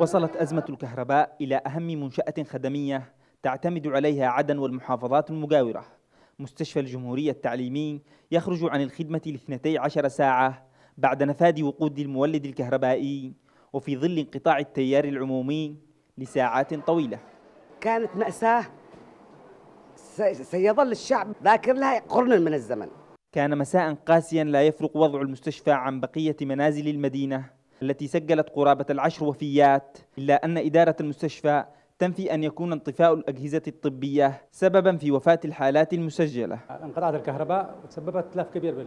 وصلت أزمة الكهرباء إلى أهم منشأة خدمية تعتمد عليها عدن والمحافظات المجاورة. مستشفى الجمهورية التعليمي يخرج عن الخدمة لاثنتي عشر ساعة بعد نفاذ وقود المولد الكهربائي وفي ظل انقطاع التيار العمومي لساعات طويلة. كانت مأساة سيظل الشعب ذاكر لها قرنا من الزمن. كان مساء قاسيا لا يفرق وضع المستشفى عن بقية منازل المدينة. التي سجلت قرابة العشر وفيات إلا أن إدارة المستشفى تنفي أن يكون انطفاء الأجهزة الطبية سببا في وفاة الحالات المسجلة. انقطاعات الكهرباء تسببت تلف كبير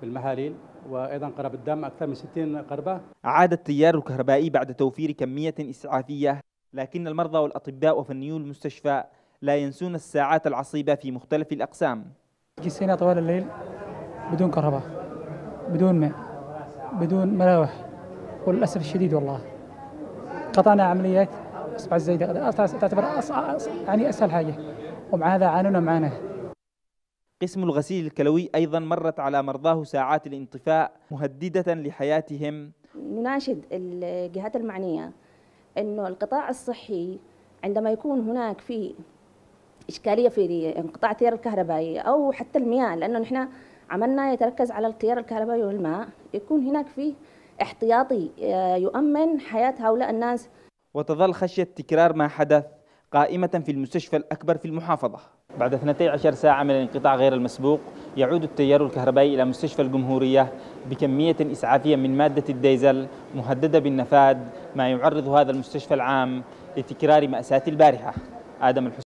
بالمهاليل وأيضا قرب الدم أكثر من 60 قربة. عاد التيار الكهربائي بعد توفير كمية إسعافية لكن المرضى والأطباء وفنيو المستشفى لا ينسون الساعات العصيبة في مختلف الأقسام. جسينا طوال الليل بدون كهرباء بدون ماء بدون مراوح. وللاسف الشديد والله. قطعنا عمليات اصبع الزايده تعتبر يعني أسهل حاجة. ومع هذا عانونا معنا. قسم الغسيل الكلوي أيضا مرت على مرضاه ساعات الانطفاء مهددة لحياتهم. نناشد الجهات المعنية أنه القطاع الصحي عندما يكون هناك في إشكالية في انقطاع التيار الكهربائي أو حتى المياه لأنه نحن عملنا يتركز على التيار الكهربائي والماء يكون هناك في احتياطي آه، يؤمن حياة هؤلاء الناس. وتظل خشية تكرار ما حدث قائمة في المستشفى الأكبر في المحافظة. بعد 12 ساعة من الانقطاع غير المسبوق يعود التيار الكهربائي إلى مستشفى الجمهورية بكمية إسعافية من مادة الديزل مهددة بالنفاذ ما يعرض هذا المستشفى العام لتكرار مأساة البارحة. آدم الحسين